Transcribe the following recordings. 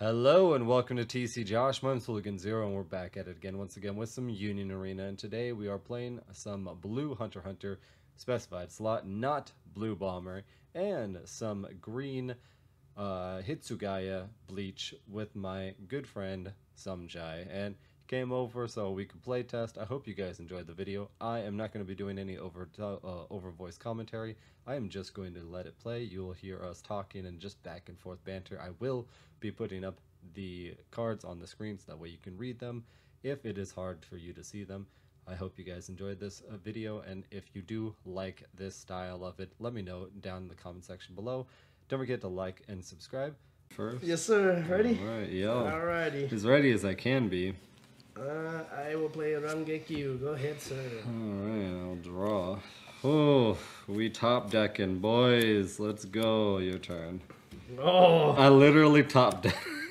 Hello and welcome to TC Josh. Name's Hooligan Zero and we're back at it again once again with some Union Arena and today we are playing some Blue Hunter Hunter specified slot, not Blue Bomber, and some green uh, Hitsugaya Bleach with my good friend Sumjai and came over so we could play test. I hope you guys enjoyed the video. I am not going to be doing any over uh, over voice commentary. I am just going to let it play. You will hear us talking and just back and forth banter. I will be putting up the cards on the screen so that way you can read them if it is hard for you to see them. I hope you guys enjoyed this uh, video, and if you do like this style of it, let me know down in the comment section below. Don't forget to like and subscribe. First, Yes, sir. Ready? All right, yo, Alrighty. as ready as I can be. Uh, I will play Rangiku. Go ahead, sir. All right, I'll draw. Oh, we top decking, boys. Let's go. Your turn. Oh, I literally top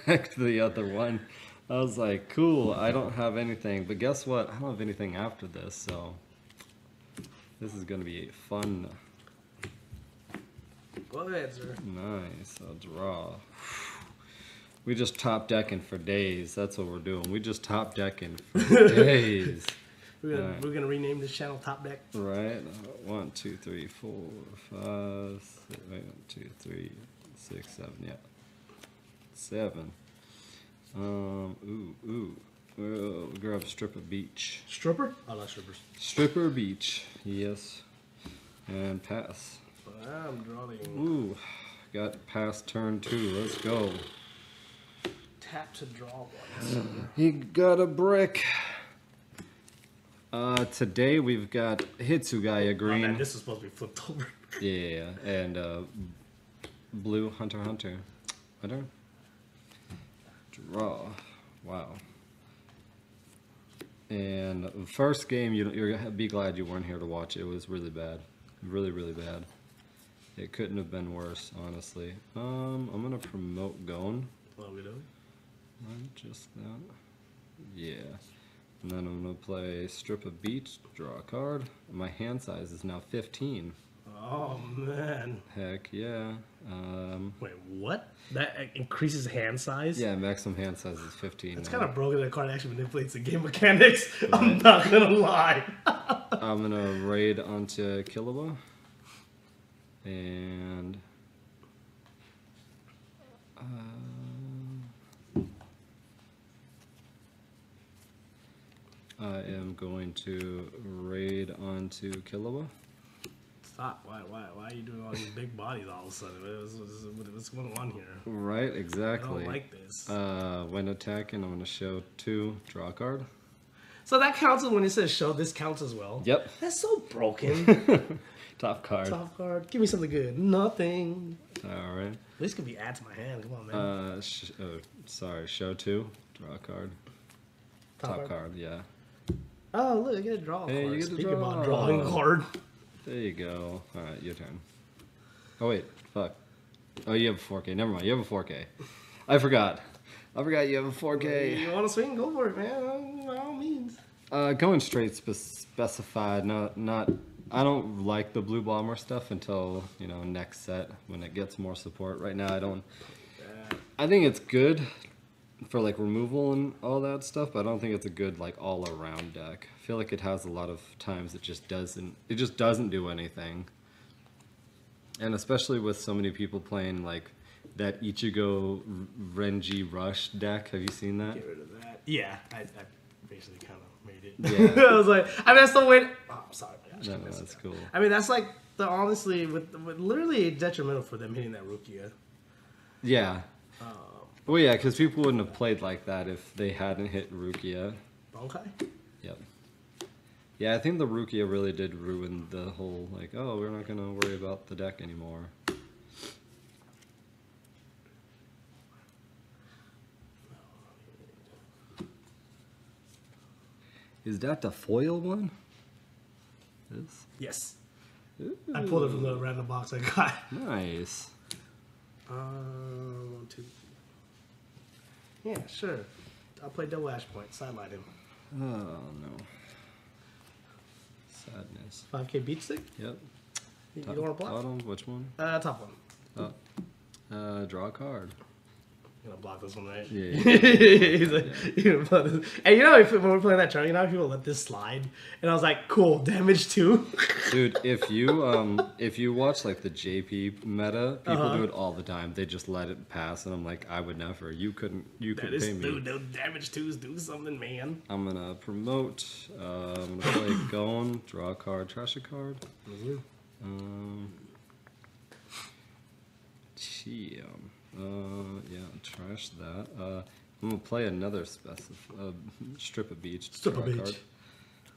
decked the other one. I was like, cool, I don't have anything. But guess what? I don't have anything after this, so this is gonna be fun. go ahead, sir. Nice. I'll draw. We just top decking for days. That's what we're doing. We just top decking for days. We're gonna Alright. we're gonna rename this channel Top Deck. Right? One, two, three, four, five, six, wait, one, two, three, six, seven, yeah. Seven. Um, ooh, ooh. We'll grab stripper beach. Stripper? I like strippers. Stripper beach, yes. And pass. I'm drawing. Ooh, got pass turn two. Let's go. Tap to draw one. He got a brick. Uh, today we've got Hitsugaya Oh, green. man, this is supposed to be flipped over. Yeah, and uh, blue Hunter Hunter. Hunter? Draw. Wow. And the first game, you, you're gonna be glad you weren't here to watch. It was really bad, really, really bad. It couldn't have been worse, honestly. Um, I'm gonna promote Gon. What are we doing? Right, Just that. Yeah. And then I'm gonna play Strip of Beach, draw a card. My hand size is now 15. Oh man. Heck yeah. Um, Wait, what? That increases hand size? yeah, maximum hand size is 15. It's kind of broken. That card actually manipulates the game mechanics. I'm not gonna lie. I'm gonna raid onto Killua. And. I am going to raid onto Killua. Stop. Why? Why? Why are you doing all these big bodies all of a sudden? What's, what's, what's going on here? Right, exactly. I don't like this. Uh, when attacking, I'm going to show two, draw a card. So that counts when it says show. This counts as well. Yep. That's so broken. Top card. Top card. Give me something good. Nothing. All right. This could be add to my hand. Come on, man. Uh, sh- oh, sorry, show two, draw a card. Top, card. yeah. Oh, look, I get a draw Hey, card. you get to Speaking draw. about drawing a card. There you go. All right, your turn. Oh wait, fuck. Oh, you have a 4K. Never mind. You have a 4K. I forgot. I forgot you have a 4K. You want to swing? Go for it, man. By all means. Uh, going straight spe- specified. Not not. I don't like the blue bomber stuff until you know next set when it gets more support. Right now, I don't. I think it's good for like removal and all that stuff, but I don't think it's a good like all around deck. I feel like it has a lot of times it just doesn't. It just doesn't do anything. And especially with so many people playing like that Ichigo Renji Rush deck. Have you seen that? Get rid of that. Yeah, I, I basically kind of made it. Yeah. I was like, I mean, that's the way. Oh, I'm sorry. man. I No, no, that's cool. I mean, that's like the honestly, with, with literally detrimental for them hitting that Rukia. Yeah. Um, Well, yeah, because people wouldn't have played like that if they hadn't hit Rukia. Bankai? Yep. Yeah, I think the Rukia really did ruin the whole, like, oh, we're not going to worry about the deck anymore. Is that the foil one? This? Yes. I pulled it from the random box I got. Nice. Um, one, two. Yeah, sure. I'll play double ash point. Sideline him. Oh, no. Sadness. 5k beach stick? Yep. You, you don't want to block? Bottom, which one? Uh, top one. Oh. Uh, draw a card. Gonna block this one, right? Yeah, He's like, you're gonna block this. And you know, if, when we're playing that tournament, you know, people let this slide, and I was like, cool, damage too. Dude, if you um if you watch like the JP meta, people Uh-huh. do it all the time. They just let it pass, and I'm like, I would never. You couldn't. You couldn't pay me. dude, those damage twos do something, man. I'm gonna promote. Uh, I'm gonna play Gon, draw a card, trash a card. Um, Chiam. Uh, yeah, trash that. Uh, I'm gonna play another specif- uh, strip of beach. Stripper draw a bitch. card.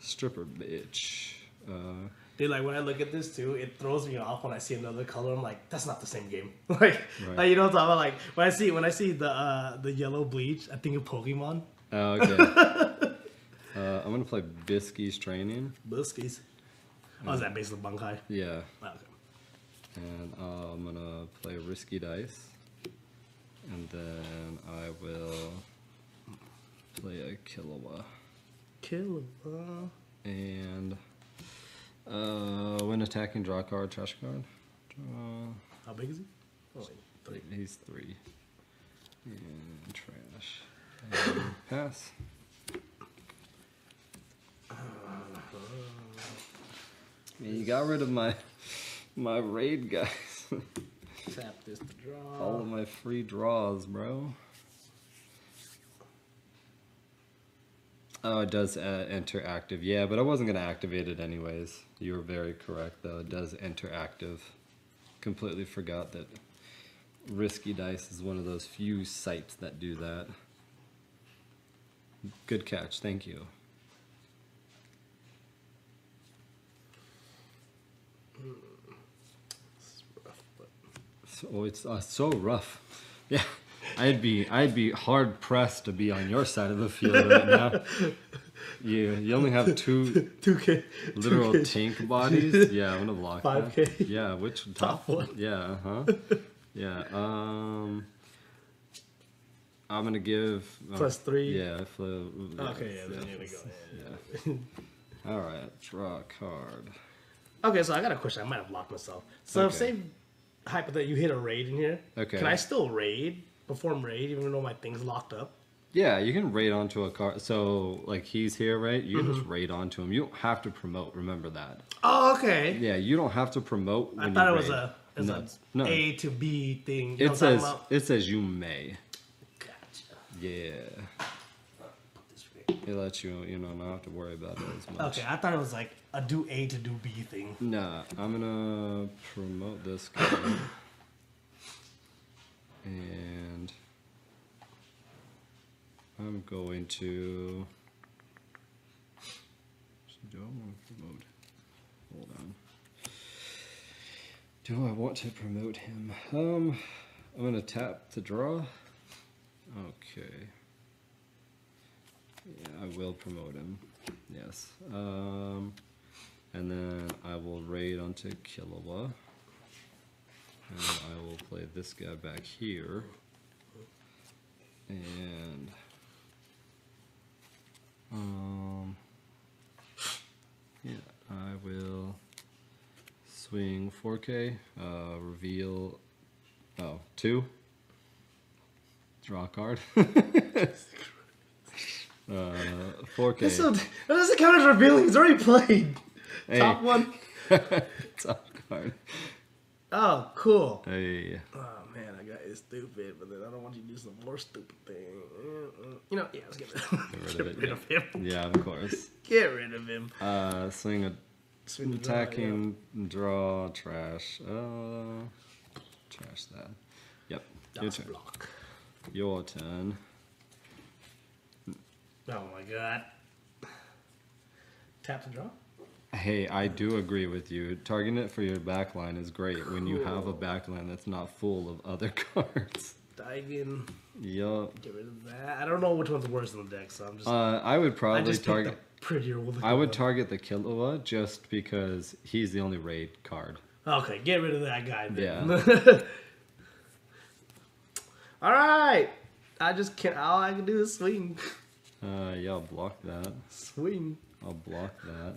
Stripper bitch. Uh, Dude, like when I look at this too, it throws me off when I see another color. I'm like, that's not the same game. like, Right. like you know what I'm talking about? Like when I see when I see the uh, the yellow bleach, I think of Pokemon. oh, okay. uh, I'm gonna play Bisky's training. Buskies. Oh, is that basically Bankai? Yeah, Oh, okay. and uh, I'm gonna play Risky Dice, and then I will play a Killua. Kill. Uh, And uh, when attacking, draw a card, trash card. Draw. how big is he? Oh. He's three. And trash. And pass. Yeah, you got rid of my my raid guys. Tap this to draw. All of my free draws, bro. Oh, it does uh, enter active. Yeah, but I wasn't going to activate it anyways. You were very correct, though. It does enter active. Completely forgot that Risky Dice is one of those few sites that do that. Good catch. Thank you. It's rough, but So it's uh, so rough. Yeah, I'd be I'd be hard pressed to be on your side of the field right now. You you only have two 2K. literal 2K. tank bodies. Yeah, I'm gonna block 5K. Yeah, which Top one. Yeah, huh? Yeah. Um, I'm gonna give uh, Plus three. Yeah. Fl- Okay, yeah, then here we go. yeah. All right, draw a card. Okay, so I got a question. I might have locked myself. So Okay. say hypothetically you hit a raid in here. Okay. Can I still raid, perform raid, even though my thing's locked up? Yeah, you can raid onto a car. So like he's here, right? You can just Mm-hmm. raid onto him. You don't have to promote. Remember that. Oh, okay. Yeah, you don't have to promote. I thought it was a, it no, a no. A to B thing. You It says it says you may. Gotcha. Yeah, Put this right. It lets you you know not have to worry about it as much. Okay, I thought it was like a do A to do B thing. Nah, I'm gonna promote this guy. and I'm going to. Do I want to promote? Hold on. Do I want to promote him? Um, I'm gonna tap to draw. Okay. Yeah, I will promote him. Yes. Um. And then I will raid onto Killua. And I will play this guy back here. And um yeah, I will swing 4K, uh, reveal oh, two. Draw a card. uh 4K. This still, that doesn't count as revealing. It's already played. Hey. Top one. Top card. Oh, cool. Hey. Oh man, I got it stupid, but then I don't want you to do some more stupid thing. You know, yeah, let's get rid of him. Get rid of rid yeah. of him. Yeah, of course. Get rid of him. Uh, swing a Swing the draw, attacking, draw, trash. Uh, trash that. Yep. yeah. Your turn. block. Your turn. Oh my god. Tap to draw. Hey, I do agree with you. Targeting it for your backline is great when you have a Cool. backline that's not full of other cards. Dive in. Yup. Get rid of that. I don't know which one's worse in the deck, so I'm just. Uh, I would I probably just picked target. the prettier one. I would target the Killua just because he's the only raid card. Okay, get rid of that guy. Then. Yeah. All right. I just can't. All I can do is swing, Uh, yeah, I'll block that. swing, I'll block that.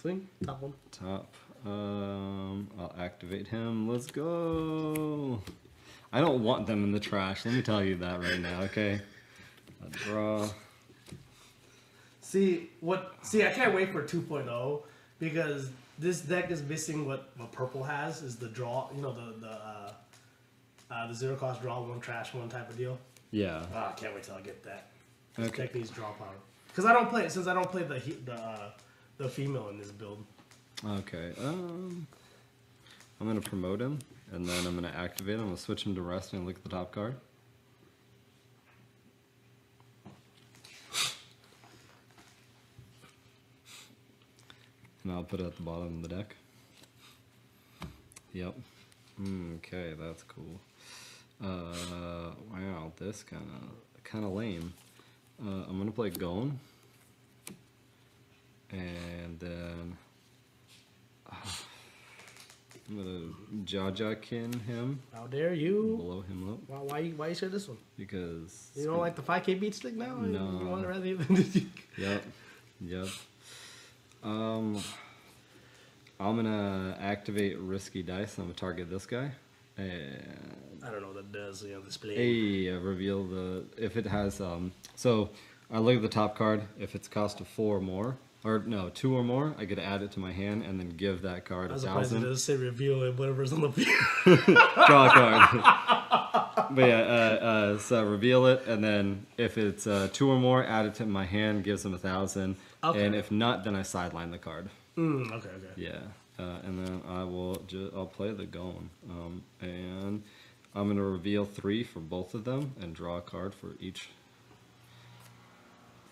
swing. Top one. Top. Um, I'll activate him. Let's go. I don't want them in the trash. Let me tell you that right now, okay? A draw. See what? See, I can't wait for 2.0 because this deck is missing what, what purple has is the draw. You know the the uh, uh, the zero cost draw one trash one type of deal. Yeah. Ah, I can't wait till I get that. Okay. needs draw power because I don't play since I don't play the the uh, the female in this build. Okay. Um, I'm gonna promote him, and then I'm gonna activate him. I'm gonna switch him to rest and look at the top card. And I'll put it at the bottom of the deck. Yep. Okay, that's cool. Uh, wow, this kind of kind of lame. Uh, I'm gonna play Gon, and then I'm gonna Jajanken him, How dare you? blow him up Why why you, why you share this one? because You don't like the 5K beat stick now? No. You want to rather? than. Yep, yep. Um, I'm gonna activate risky dice. I'm gonna target this guy, and I don't know what that does. You know, display. Hey, uh, reveal the if it has um. So I look at the top card. If it's cost of four or more, or no, two or more, I get to add it to my hand and then give that card I a was surprised it doesn't say reveal and whatever's on the Draw a card. but yeah, uh, uh, so reveal it, and then if it's uh, two or more, add it to my hand, gives them a thousand. Okay. And if not, then I sideline the card. mm, okay, okay. Yeah, uh, and then I will just I'll play the Gon, um, and I'm gonna reveal three for both of them and draw a card for each.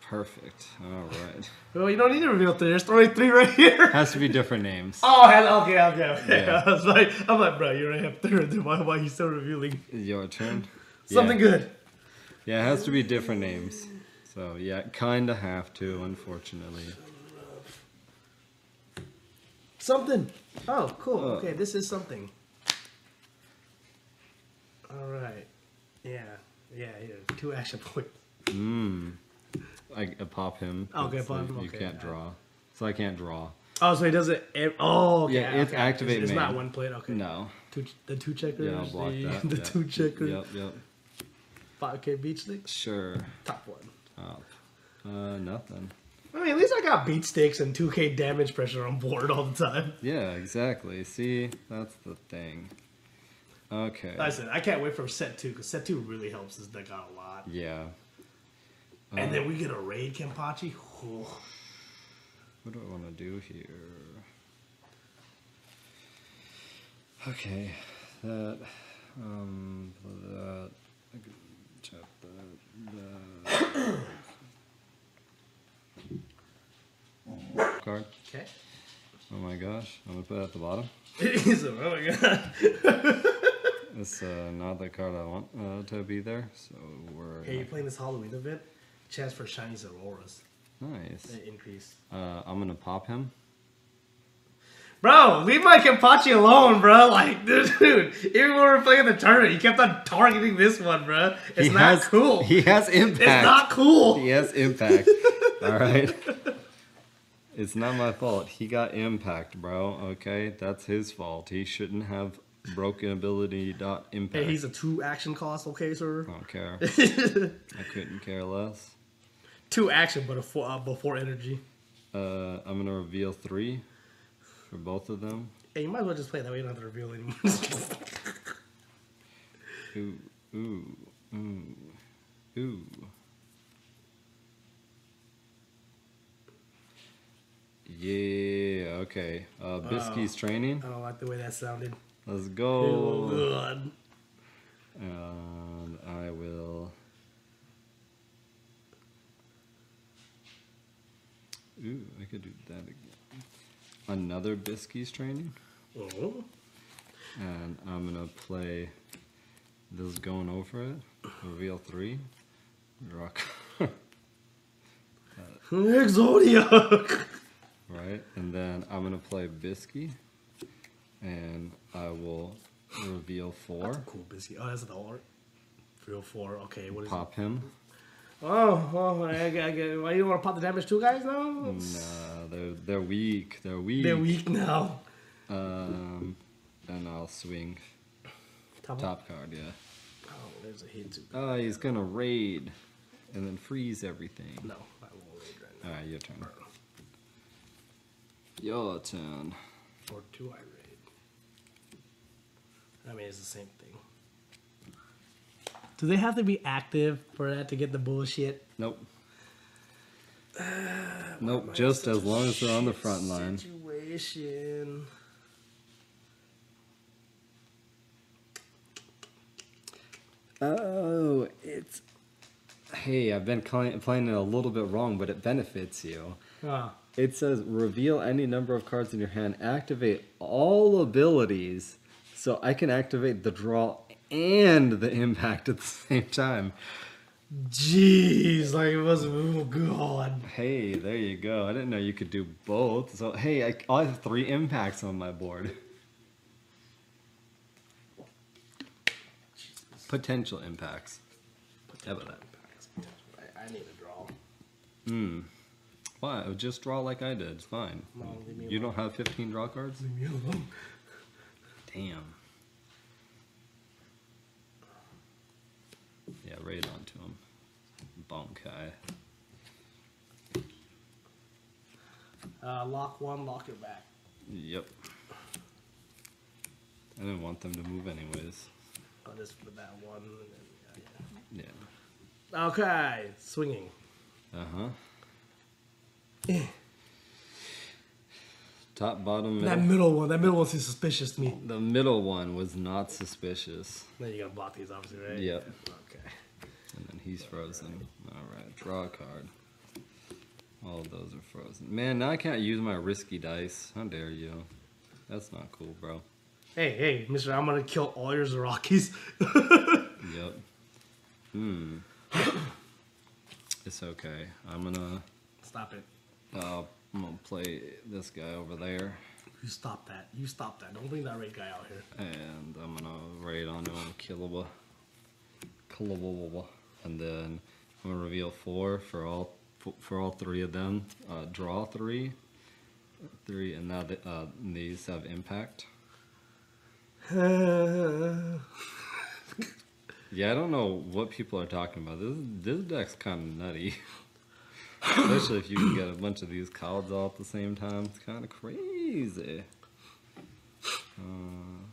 Perfect. All right. Well, you don't need to reveal three. There's only three right here. Has to be different names. Oh, hell, okay, okay, okay. Yeah. I was like, I'm like, bro, you already have third. Then why, why are you still revealing Your turn. something yeah. good? Yeah, it has to be different names. So yeah, kinda have to, unfortunately. Something. Oh, cool. Uh. okay, this is something. All right. Yeah, yeah, here. Two action points. Mmm. I, I pop him. Okay, pop like him, You okay. can't draw, so I can't draw. Oh, so he does it. Oh, okay. Yeah, it's okay. activate It's, it's not one plate. Okay. No. Two, the two checkers. Yeah, I'll block the, that. the yeah. two checkers. Yep, yep. 5K beach stick. Sure. Top one. Up. Uh, nothing. I mean, at least I got beat sticks and 2K damage pressure on board all the time. Yeah, exactly. See, that's the thing. Okay. I said, I can't wait for set two because set two really helps this deck out a lot. Yeah. and then we get a raid Kenpachi. Oh, What do I want to do here? Okay, that, um, that, I could check that, Card. okay. Oh my gosh, I'm gonna put it at the bottom. He's a, oh my god. It's uh, not the card I want uh, to be there, so we're Hey, you playing this Halloween event? Chance for shinies auroras nice. uh, increase. Uh, I'm gonna pop him. Bro, leave my Kenpachi alone, bro. Like, dude, even when we were playing the tournament, he kept on targeting this one, bro. It's he not has, cool. He has impact. it's not cool. He has impact. All right. It's not my fault. He got impact, bro. Okay, that's his fault. He shouldn't have broken ability dot impact. Hey, he's a two action cost, okay, sir? I don't care. I couldn't care less. Two action, but a four, uh, before energy. Uh, I'm gonna reveal three for both of them. Hey, you might as well just play that way. You don't have to reveal anymore. Ooh, ooh, ooh, ooh. Yeah. Okay. Uh, Bisky's training. I don't like the way that sounded. Let's Oh, go. And I will. Ooh, I could do that again. Another Bisky's training. Oh. And I'm gonna play this going over it. Reveal three. Rock. Exodia. right? And then I'm gonna play Bisky. And I will reveal four. cool, busy. Oh, that's the art. Real four. Okay, what is Pop him. Oh, oh, I, I, I, why you want to pop the damage two guys now? Nah, they're they're weak. They're weak. They're weak now. Um, and I'll swing Top, top card. Yeah. Oh, there's a hit to. Oh, he's gonna raid and then freeze everything. No, I won't raid right now. Alright, your turn. Your turn. Or do I raid? I mean, it's the same thing. Do they have to be active for that to get the bullshit? Nope. nope, just as long as they're on the front line. Situation. Oh, it's. Hey, I've been playing it a little bit wrong, but it benefits you. Ah, It says reveal any number of cards in your hand, activate all abilities, so I can activate the draw and the impact at the same time. jeez, like it was. Oh god. Hey, there you go. I didn't know you could do both. So hey, I, I have three impacts on my board. Potential impacts. How about that? I, I need a draw. Hmm. Why? Just draw like I did. It's fine. No, You don't have 15 draw cards? Leave me alone. Damn. Yeah, raid onto him. Bankai. Uh, lock one, lock it back. Yep. I didn't want them to move anyways. I'll just put that one. And then, Yeah. yeah. Okay, swinging. Uh huh. Eh, Top, bottom, That middle. middle one, that middle one seems suspicious to me. The middle one was not suspicious. Then you gotta block these, obviously, right? Yep. Okay. And then he's frozen. Alright, draw a card. All of those are frozen. Man, now I can't use my risky dice. How dare you? That's not cool, bro. Hey, hey, Mister, I'm gonna kill all your Zarakis. Yep. Hmm. It's okay. I'm gonna, Stop it. Uh, I'm gonna play this guy over there, You stop that. You stop that. Don't bring that red guy out here. and I'm gonna raid onto him, killable, killable, and then I'm gonna reveal four for all for all three of them. Uh, draw three, three, and now the, uh, these have impact. Yeah, I don't know what people are talking about. This this deck's kind of nutty. Especially if you can get a bunch of these cards all at the same time. It's kind of crazy. Uh,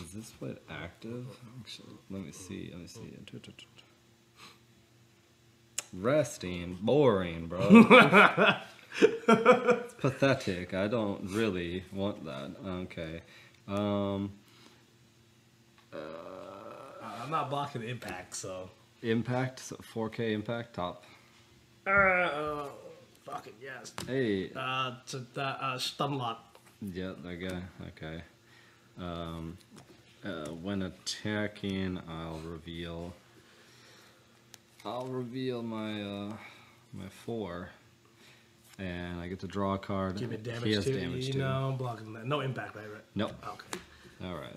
is this what active? Actually, let me see. Let me see. Resting, boring, bro. it's pathetic. I don't really want that. Okay. Um. Uh, I'm not blocking impact, so. Impact, so 4K impact top. Uh, uh fuck it, yes. Hey, Uh, to the uh, stun lock. yeah, that guy. Okay. Um, uh, when attacking, I'll reveal. I'll reveal my uh, my four, and I get to draw a card. Give it damage he has too. damage you too. know, blocking that. No impact, right? right? Nope. Okay. All right.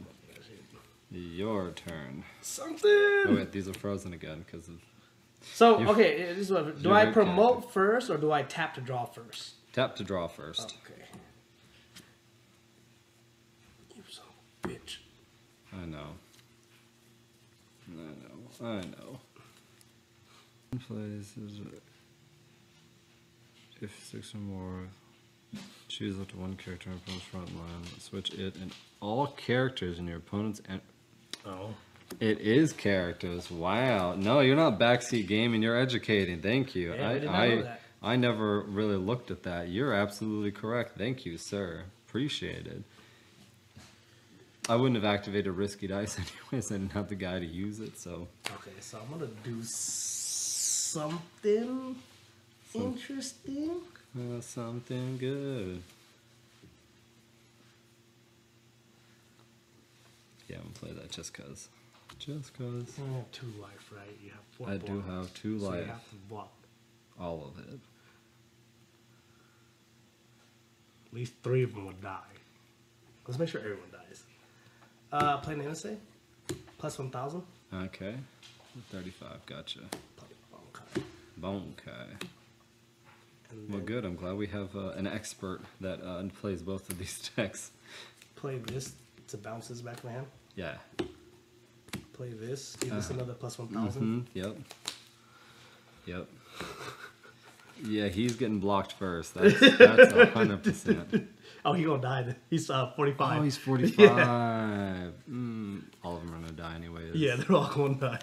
Your turn. Something. Oh wait, these are frozen again because of So You- okay, eh, this is what. Do I very promote first or do I tap to draw first? tap to draw first. Okay. You son of a bitch. I know. I know. I know. Places. If six or more, choose up to one character in opponent's front line. Switch it and all characters in your opponent's. En- Oh. It is characters. Wow. No, you're not backseat gaming. You're educating. Thank you. Yeah, I I, know I, that. I never really looked at that. You're absolutely correct. Thank you, sir. Appreciate it. I wouldn't have activated risky dice anyways. I didn't have the guy to use it, so Okay, so I'm gonna do something interesting. uh, something good. Yeah, I'm gonna play that just cause. Just cause. You have two life, right? You have four. I do block. have two So life. you have to block All of it. at least three of them would die. Let's make sure everyone dies. Uh, play NSA. Plus one thousand. Okay. 35, gotcha. Okay. Bankai. And Well, then good. I'm glad we have uh, an expert that uh, plays both of these decks. play this to bounce this back in the hand. Yeah. Play this. Give us another plus one thousand. hmm Yep. Yep. Yeah, he's getting blocked first. That's that's a hundred percent. Oh, he gonna die. Then. He's uh, forty-five. Oh, he's forty-five. Mm, all of them are gonna die anyways. yeah, they're all gonna die.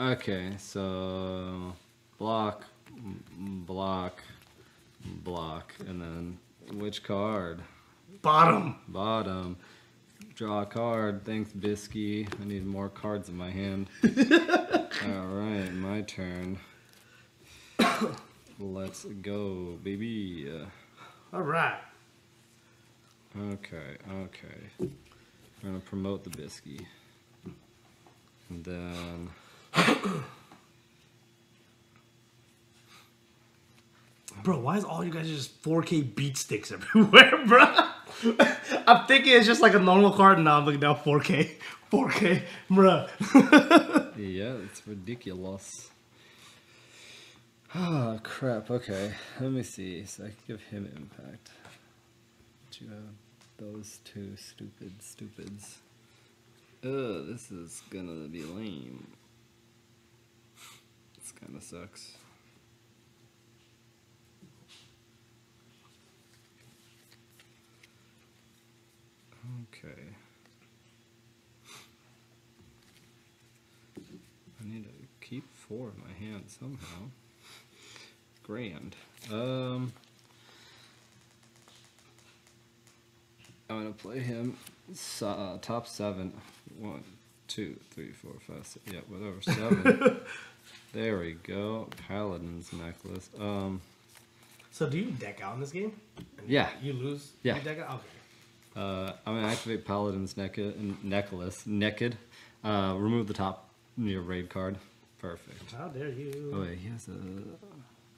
Okay, so block, m- block, block, and then which card? Bottom. Bottom. Draw a card. Thanks, Bisky. I need more cards in my hand. All right, my turn. Let's go, baby. All right. Okay, okay. We're gonna promote the Bisky. And then. Bro, why is all you guys just 4K beat sticks everywhere, bro? I'm thinking it's just like a normal card, now I'm looking down 4K. 4K, bruh. Yeah, it's ridiculous. Ah, crap. Okay, let me see. So I can give him impact. You have those two stupid stupids. Ugh, this is gonna be lame. This kind of sucks. Okay. I need to keep four in my hand somehow. Grand. Um, I'm gonna play him uh, top seven. One, two, three, four, five, six. Yeah, whatever. Seven. there we go. Paladin's necklace. Um, So do you deck out in this game? And Yeah. You lose? Yeah. You deck out? Okay. Uh, I'm gonna activate Paladin's neck- necklace. Naked. Uh, remove the top your raid card. Perfect. How dare you? Oh wait, he has a.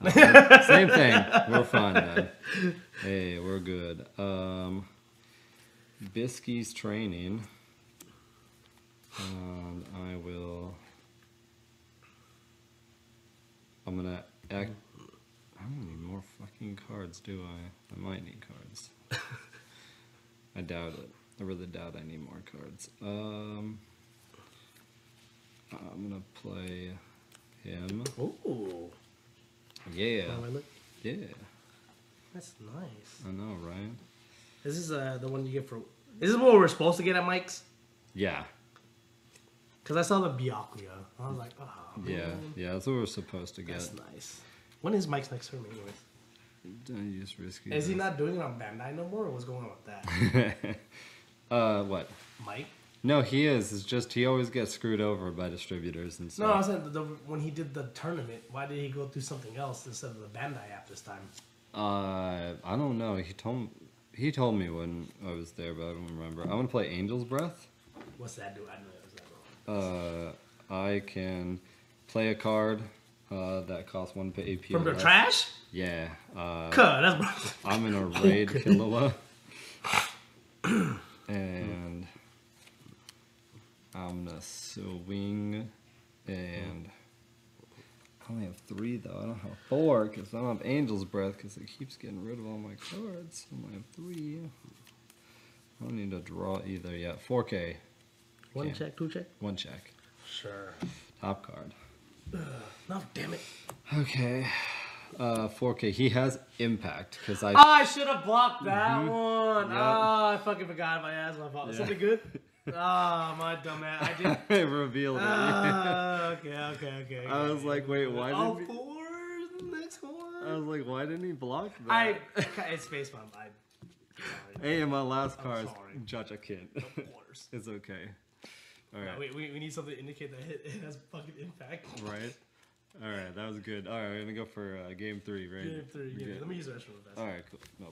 Uh, same thing. We're fine then. Hey, we're good. Um, Bisky's training. And I will. I'm gonna act. I don't need more fucking cards, do I? I might need cards. I doubt it. I really doubt I need more cards. Um, I'm gonna play him. Ooh. Yeah, Oh, yeah. That's nice. I know, right? This is uh, the one you get for. This is what we're supposed to get at Mike's. Yeah, Because I saw the Byakuya. I was like, oh, yeah, man, yeah. That's what we're supposed to get. That's nice. When is Mike's next term, anyways? Don't use risky. Is he not doing it on Bandai no more, or what's going on with that? uh, what? Mike? No, he is. It's just he always gets screwed over by distributors and stuff. No, I said the, when he did the tournament, why did he go through something else instead of the Bandai app this time? uh, I don't know. He told he told me when I was there, but I don't remember. I'm gonna play Angel's Breath. What's that do? I know it was that wrong. Uh, I can play a card uh, that costs one AP. From the less. trash? Yeah. Uh, Cuh, that's I'm in a raid Okay. Killua. and I'm gonna swing and I only have three though. I don't have four because I don't have Angel's Breath because it keeps getting rid of all my cards. I only have three. I don't need to draw either yet. 4K, one Yeah. check, two check. one check. Sure. Top card. No, damn it. Okay. Uh, 4K. He has impact because I. Oh, I should have blocked that one. Mhm. Yep. Oh, I fucking forgot my ass. My fault. Yeah. Something good? Oh, my dumb ass. I did. revealed it. Ah, okay, okay, okay. I was okay. like, wait, why Oh, didn't he- four is the next one. I was like, why didn't he block that? I, it's space bomb. I, sorry. hey, and my last card is sorry. Jajanken. Of course. it's okay. All No, right. we, we, we need something to indicate that it, it has fucking impact. Right? All right, that was good. All right, we're to go for uh, game three, right? Game three. Yeah, let me use the restroom. All right, cool. No